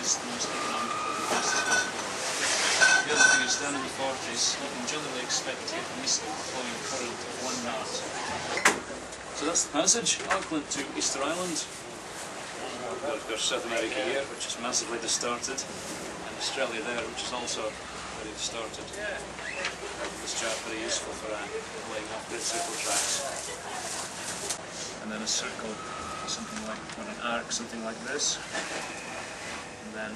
is the most economical and fastest possible. The other thing is down in the 40s, you can generally expect to get a mist flowing current of one knot. So that's the passage, Auckland to Easter Island. We've got, South America here, which is massively distorted, and Australia there, which is also very distorted. This chart very useful for uh, laying off great circle tracks. And then a circle, something like, or an arc, something like this. Then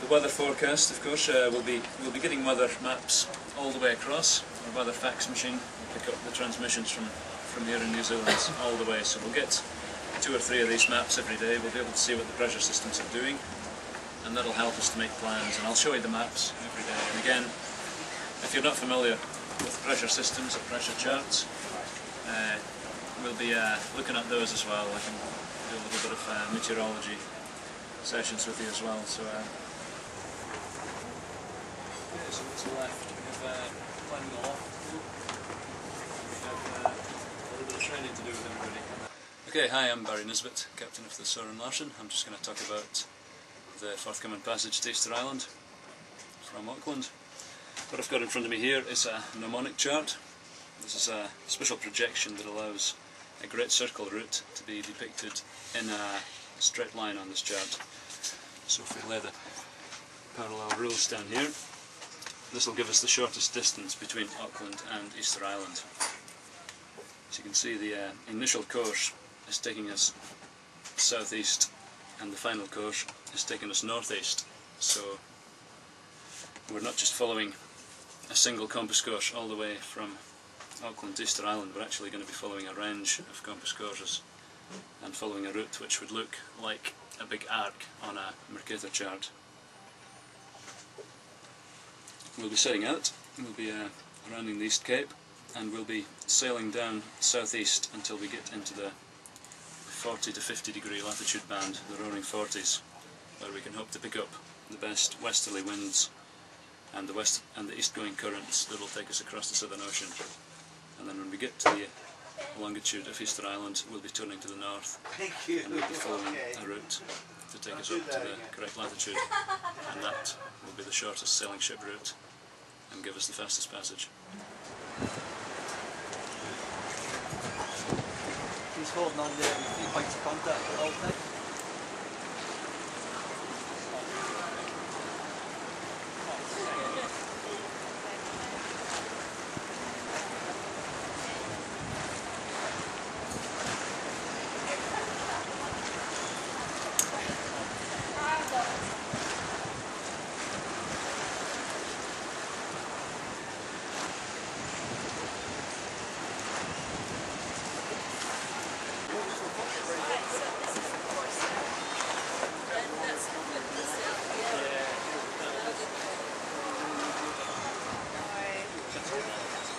the weather forecast, of course, uh, we'll be we'll be getting weather maps all the way across. Our weather fax machine will pick up the transmissions from from here in New Zealand all the way. So we'll get two or three of these maps every day. We'll be able to see what the pressure systems are doing, and that'll help us to make plans. And I'll show you the maps every day. And again, if you're not familiar with pressure systems or pressure charts, uh, we'll be uh, looking at those as well. I can do a little bit of uh, meteorology sessions with you as well. So. Uh, Okay, so what's left? We have uh, climbing the loft. We have uh, a little bit of training to do with everybody. Okay, hi, I'm Barry Nisbet, captain of the Soren Larsen. I'm just going to talk about the forthcoming passage to Easter Island from Auckland. What I've got in front of me here is a gnomonic chart. This is a special projection that allows a great circle route to be depicted in a straight line on this chart. So if we lay the parallel rules down here, this will give us the shortest distance between Auckland and Easter Island. As you can see the uh, initial course is taking us southeast and the final course is taking us northeast. So we're not just following a single compass course all the way from Auckland Easter Island, we're actually going to be following a range of compass courses and following a route which would look like a big arc on a Mercator chart. We'll be setting out, we'll be uh, rounding the East Cape and we'll be sailing down southeast until we get into the 40 to 50 degree latitude band, the roaring 40s, where we can hope to pick up the best westerly winds and the west and the east going currents that will take us across the Southern Ocean. And then when we get to the longitude of Easter Island, we'll be turning to the north Thank you. and we'll be following Okay. a route to take us I'll up to that the correct latitude and that will be the shortest sailing ship route and give us the fastest passage. He's holding on the three points of contact at all times.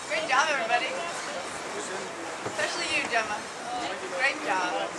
Great job, everybody. Great job.